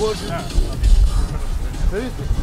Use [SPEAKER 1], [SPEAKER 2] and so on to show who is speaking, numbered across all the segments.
[SPEAKER 1] это кофе.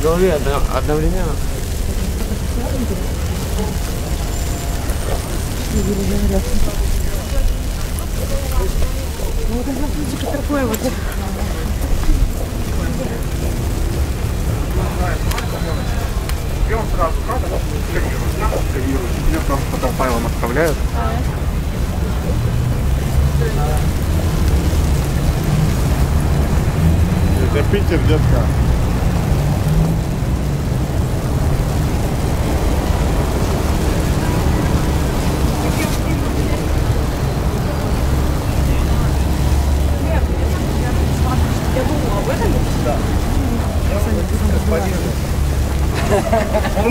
[SPEAKER 2] Меня в
[SPEAKER 3] голове одно- одновременно.
[SPEAKER 4] Берем сразу кадр, Мне просто потом файлом отправляют.
[SPEAKER 1] Это Питер, детка.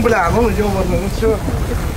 [SPEAKER 4] да, 叫我能
[SPEAKER 5] 吃。